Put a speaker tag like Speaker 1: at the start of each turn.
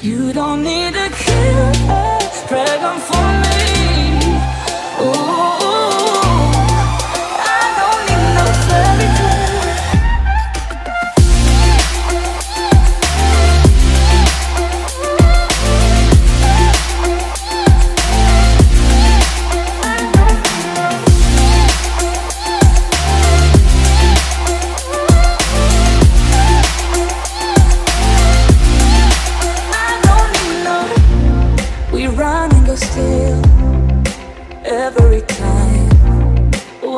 Speaker 1: You don't need a killer,